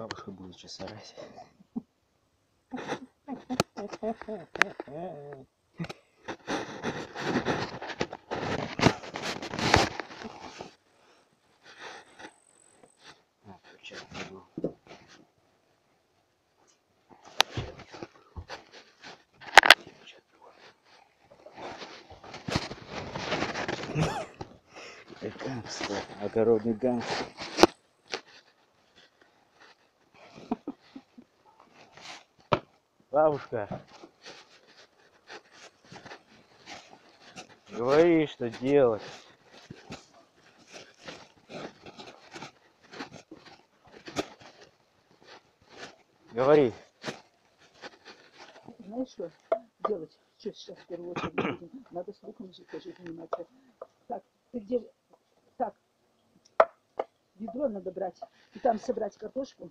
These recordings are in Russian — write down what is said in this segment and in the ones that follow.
Бабушка будет. Э, Гангстер, огородный гангстер. Бабушка, говори, что делать. Говори. Знаешь что делать? Что сейчас в первую очередь? Надо с луком же тоже заниматься. Так, ты где? Так, ведро надо брать. И там собрать картошку.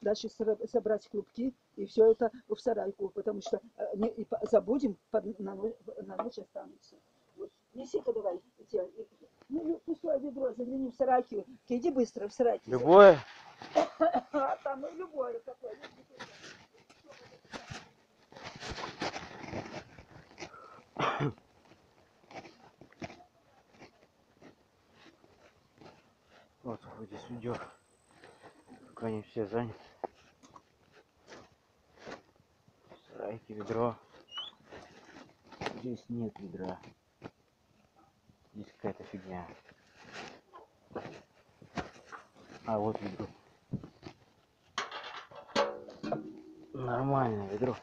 Дальше собрать клубки. И все это в сарайку. Потому что э, не- и забудем, под- на, на ночь останется. Вот. Неси-ка давай. Ну, лю- пустое ведро, загляни в сарайку. Иди быстро в сарайку. Любое? А там и любое какое. Вот здесь ведер. Пока они все заняты. Сарайки, ведро. Здесь нет ведра. Здесь какая-то фигня. А вот ведро. Нормальное ведро.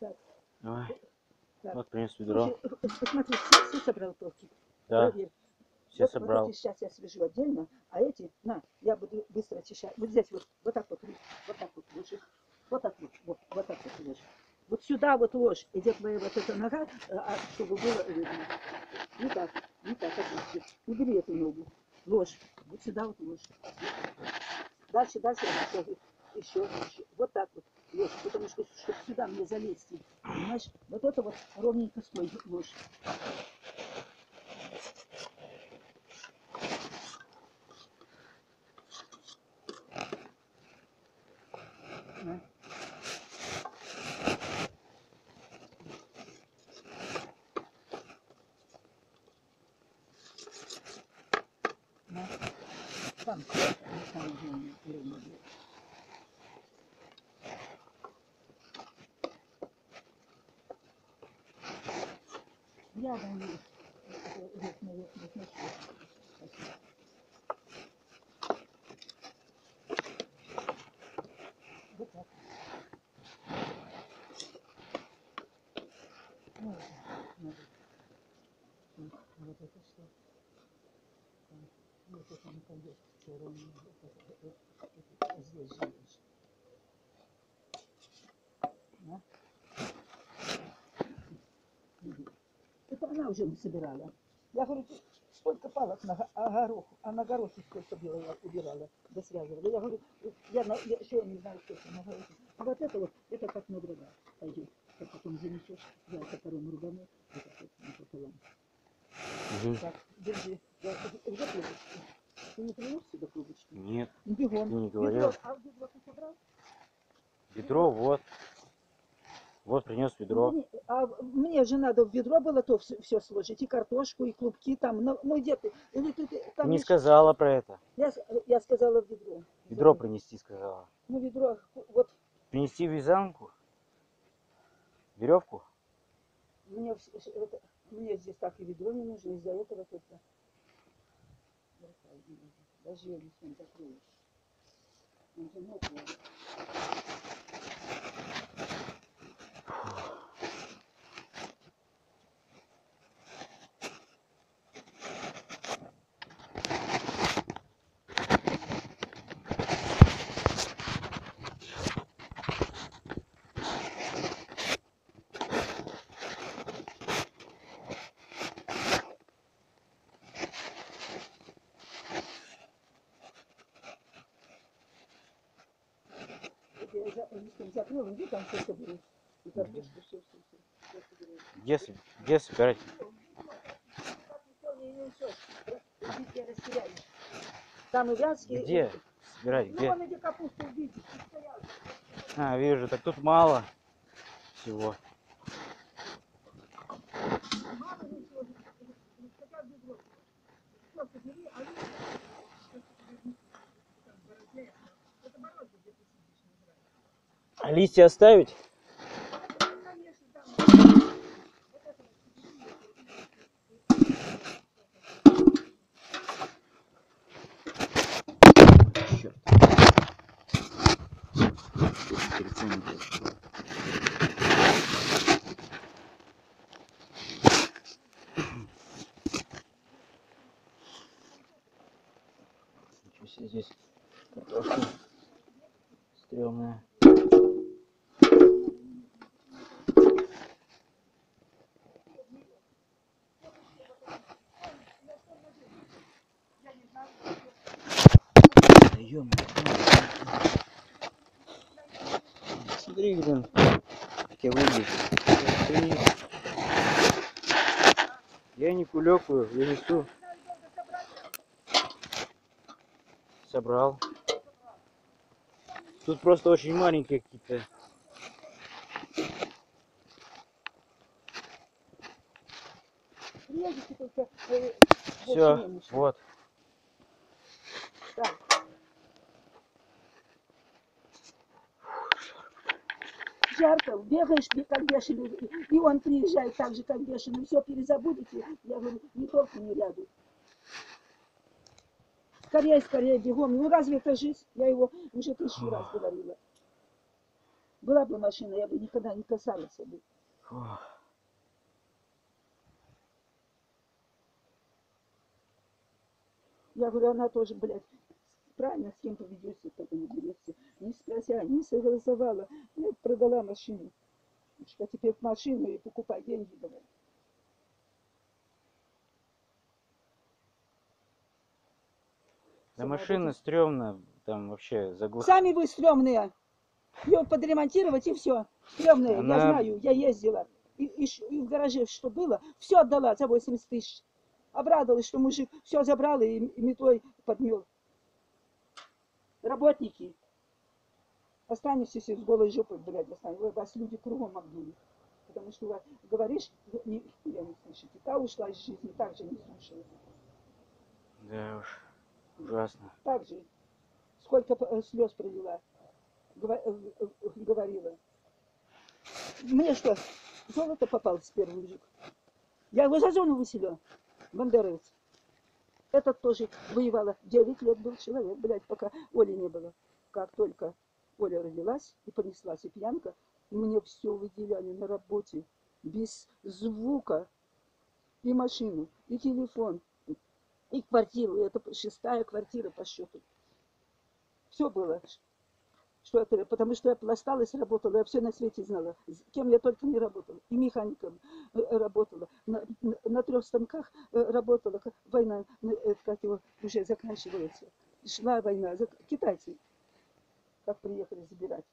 Так. Давай. Так. Вот принес ведро. Слушай, э, Посмотри, все, все собрал палки? Да, Проверь. все вот, собрал. Вот эти сейчас я свяжу отдельно, а эти, на, я буду быстро очищать. Вот здесь вот, вот так вот, вот так вот ложишь. Вот так вот, вот, вот так вот ложь. Вот сюда вот ложь, идет твоя вот эта нога, э, а, чтобы было видно. Не так, не так, отлично. Убери эту ногу, ложь. Вот сюда вот ложь. Дальше, дальше, еще, еще. Вот так вот ложь, потому что, чтобы сюда мне залезть, понимаешь, вот это вот ровненько стой ложь. На. На. Там, там, где он время был. Рядом. На. Иди. Это она уже собирала. Я говорю, сколько палок на го- а гороху, а на горохе сколько было я убирала, да связывала. Я говорю, я, на, я еще не знаю, сколько на горохе. А вот это вот, это как на дрова пойдет. Как потом занесешь, я топором рубану, это вот напополам. Мгм. Так, держи. Я, где клубочки? Ты не принес сюда клубочки? Нет, Бегом. не говорил. а ведро ты собрал? Ведро вот. Вот принес ведро. Мне- А мне же надо в ведро было то все, сложить, и картошку, и клубки там. Ну, ну, где ты? Или ты, ты- там Не ещё- сказала про это. Я, я сказала в ведро. Ведро принести сказала. Ну, ведро, вот Принести вязанку? Веревку? мне, это- мне здесь так и ведро не нужно, из-за этого только. Даже если он закроешь. Он же мокрый. Я за, с кем закрыла, где. Где, собирать? Там и вязки. Где собирать? Где? А, вижу, так тут мало всего. Мало ничего, хотя бы ведро. Всё собери, а я- Это мороз, где ты сидишь, не знаю. А листья оставить? Черт. Ничего себе здесь картошка стрёмная. Да ё-моё. Смотри, блин, как я выгляжу. Смотри. Кулёкаю, я несу. Собрал. Тут просто очень маленькие какие-то. Э, Все, немножко. вот. Так. Жарко, бегаешь, бе- как бешеный, и он приезжает так же, как бешеный, все перезабудете. Я говорю, не только не ряду. Скорее, скорее, бегом. Ну разве это жизнь? Я его уже тысячу раз говорила. Была бы машина, я бы никогда не касалась бы. Я говорю, она тоже, блядь, правильно с кем поведется, только не берется. Не спрося, не согласовала. Я продала машину. Что теперь машину и покупай деньги давай. Да машина стрёмная, там вообще заглох... Сами вы стрёмные. Ее подремонтировать и все. Стрёмные, я Она- знаю, я ездила. И, и и в гараже что было, все отдала за 80 тысяч. Обрадовалась, что мужик все забрал и, и метлой подмел. Работники. Останешься с голой жопой, блядь, останешься. Вас люди кругом обдули. Потому что вы говоришь, вы не, я не слышите. Та ушла из жизни, так же не слушала. Да уж, ужасно. Так же. Сколько п- слез пролила. Э, э, э, Говорила. Мне что, золото попалось в первый мужик? Я его за зону выселила. Бандеровец. Этот тоже воевала. 9 лет был человек, блядь, пока Оли не было. Как только Оля родилась и понеслась и пьянка, мне все выделяли на работе. Без звука. И машину, и телефон, и квартиру. Это шестая квартира по счету. Все было. Что это, потому что я пласталась, работала, я все на свете знала. С Кем я только не работала. И механиком э, э, работала. На, на- на трех станках э, работала. Война, как его, уже заканчивается. Шла война. Китайцы, как приехали забирать.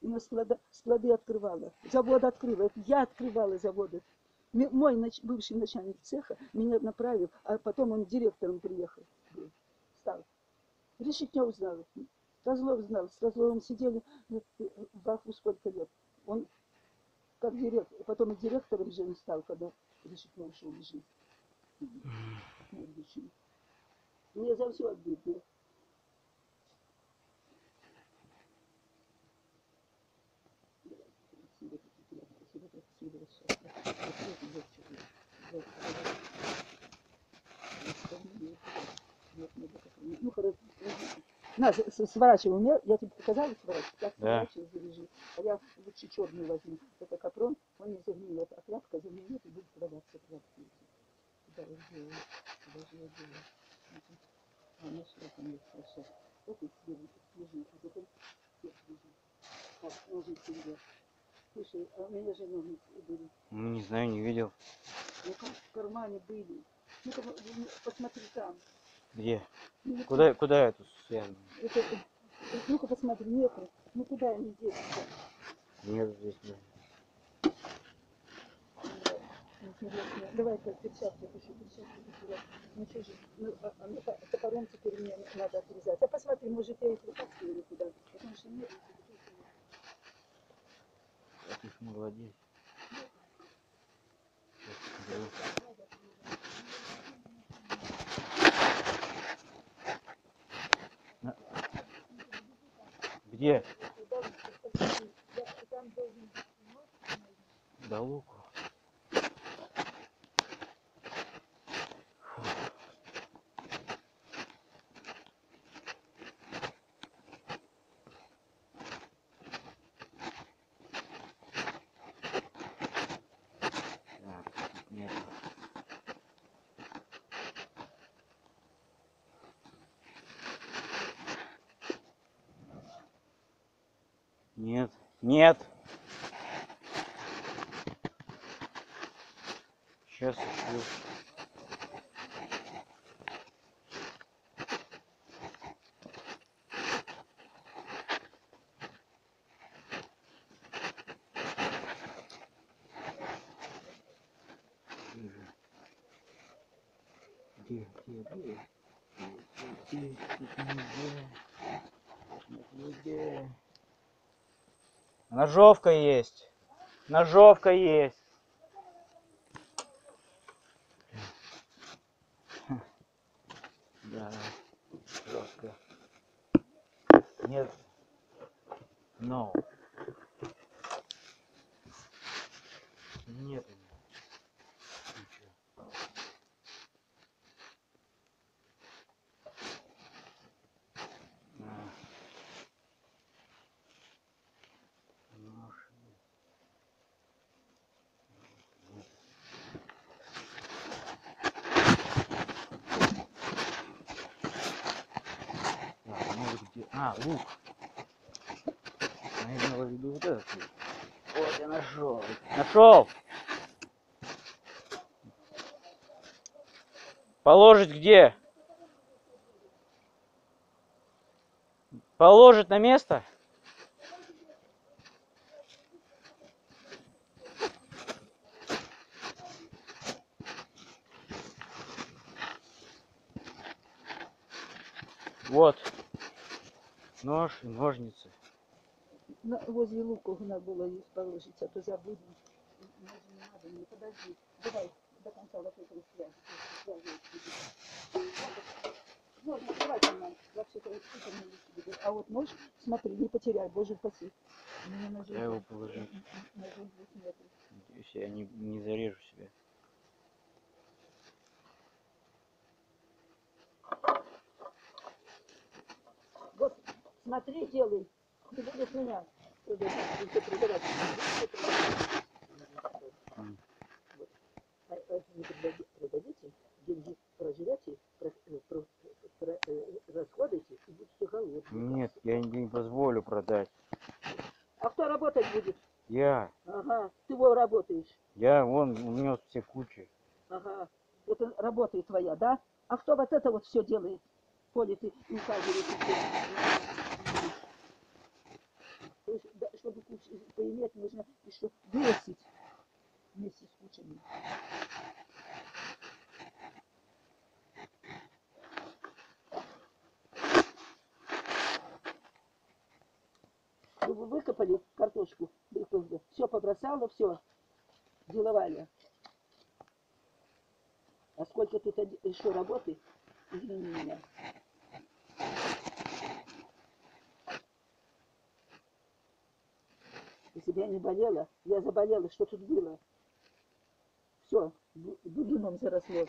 И на склада, склады открывала. Завод открыла. Я открывала заводы. Мой нач- бывший начальник цеха меня направил, а потом он директором приехал. был, Стал. Решить узнала. Козлов знал. С Козловым сидели э, в Баху сколько лет. Он как директор, потом и директором же он стал, когда Решетня ушел из жизни. Решетня. Мне за все обидно. Ну, хорошо. На, с- сворачивай. Я тебе показала сворачивать? Как Да. сворачивай, заряжи. А я лучше черный возьму. Это капрон, он не загниет. А тряпка загниет и будет продаться тряпки. Куда я сделаю? Куда же я делаю? А, ну что там есть хорошо. Вот и съем, лежит, а потом лежит. Так, ложись себе. Слушай, а у меня же ноги были. Ну, не знаю, не видел. Ну как в кармане были? Ну-ка, ну, посмотри там. Где? Ну, Куда, куда я тут связан? Это, Ну-ка посмотри, нету. Ну куда они делись-то? Нет здесь. нет. Интересно. Давай-ка перчатки пиши, перчатки пиши. Ну что же, ну, а, а, ну, то- топором теперь мне надо отрезать. А посмотри, может я их вытаскиваю куда Потому что нет. Как их молодец. Сейчас Где? Да луку. Нет, нет. Сейчас ищу. Где, где, где? Где, тут нигде. Нет, нигде. Ножовка есть. Ножовка есть. Да, жестко. Нет. No. Нет. Ничего. А. Нож нет. Нет. Так, ну вот где... А, лук. Я имела в виду вот этот лук. Вот я нашел. Нашел! Положить где? Положить на место? Вот. Нож и ножницы. На, возле лука надо было их положить, а то забудем. Не надо, не подожди. Давай до конца вот связывать будем. Можно, давай там нам. Вообще-то вот это лучше будем. А вот нож, смотри, не потеряй, боже упаси. Я его положу. Надеюсь, я не, не зарежу себя. Вот, смотри, делай. Ты будешь меня не продадите, деньги проживете, про- э, э, расходуете и будете голодны. Нет, я не позволю продать. А кто работать будет? Я, Ага, ты во работаешь. я вон унес все кучи. Ага, это работа твоя, да? А кто вот это вот все делает? Ухаживаешь. и всё. То есть, да, чтобы поиметь, нужно еще весить вместе с кучами. Вы выкопали картошку, все побросала, все, деловали. А сколько тут еще работы? Извини меня. Если бы я не болела, я заболела, что тут было? Все, бурьяном заросло.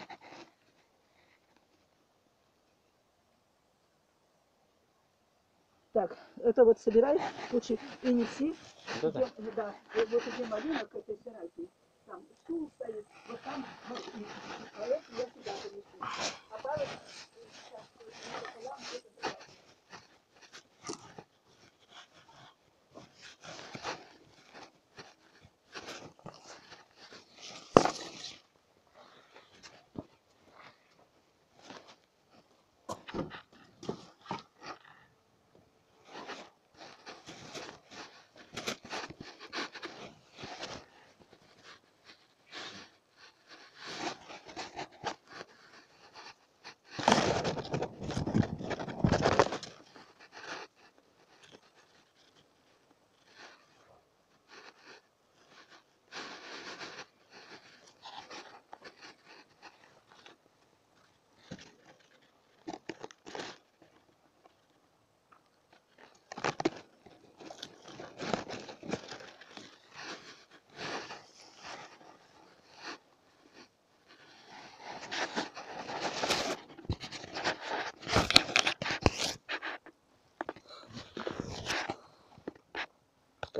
Так, это вот собирай кучи и неси. Вот это? Да, вот, вот где малина к этой сарайке. Там стул стоит, вот там машина. А это я сюда принесу. А палочки, э, сейчас,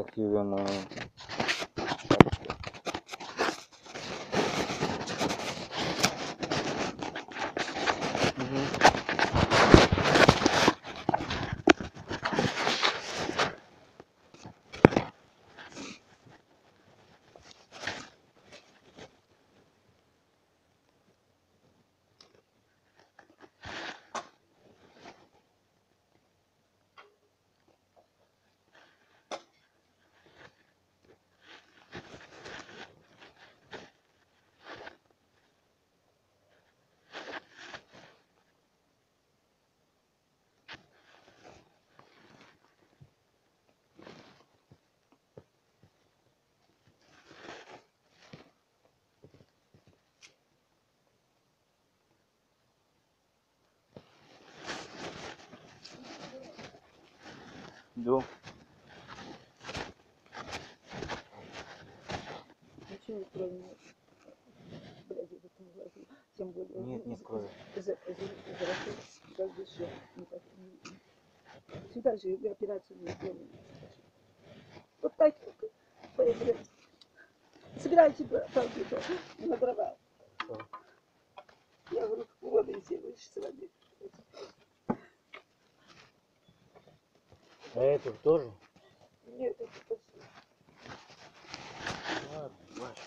активен э, Да. Ничего, кроме, блядь, это не влазит. Тем более. Нет, нет крови. за- за- за- за- как бы что, не так, Сюда же операцию не сделали. Вот так, блядь. Собирайте палки на дрова. Я говорю, воды сделаешь с вами. А это тоже? Нет, это просто. Ладно, бачу.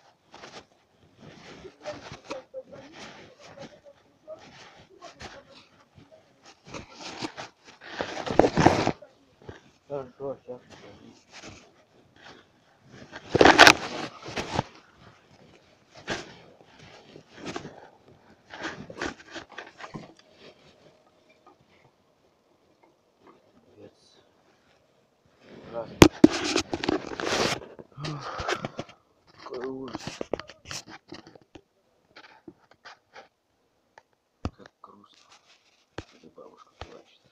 Хорошо, сейчас. Ужасно. Какой ужас. Как грустно. И бабушка плачет.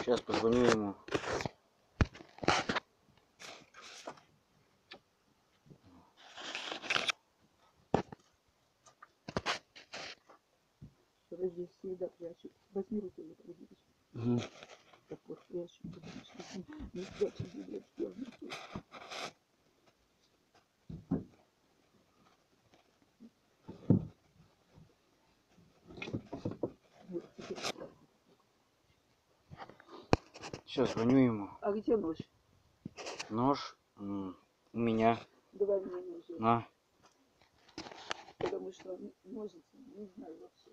Сейчас позвоню ему. Подожди, всегда прячу. Возьми руку, я подожди. Топор прячу, потому что не спрячу, блядь, черный. Вот, так. Сейчас звоню ему. А где нож? Нож у меня. Давай мне нож. На. Потому что ножницы не знаю вообще.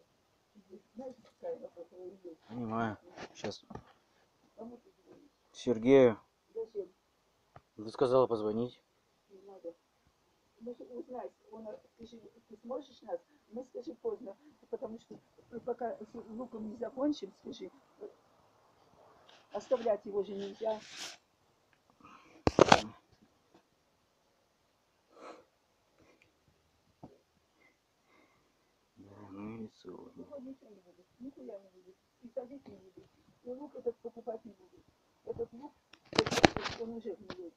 Понимаю. Сейчас ты? Сергею. Ты сказала позвонить. Не надо. Узнай, он, а, скажи, ты сможешь нас? Мы, скажи, поздно, потому что пока с луком не закончим, скажи, оставлять его же нельзя. Да, ну и сегодня. Его ничего не будет, нихуя не будет, и садить не будет, и лук этот покупать не будет. Этот лук, он уже гниет.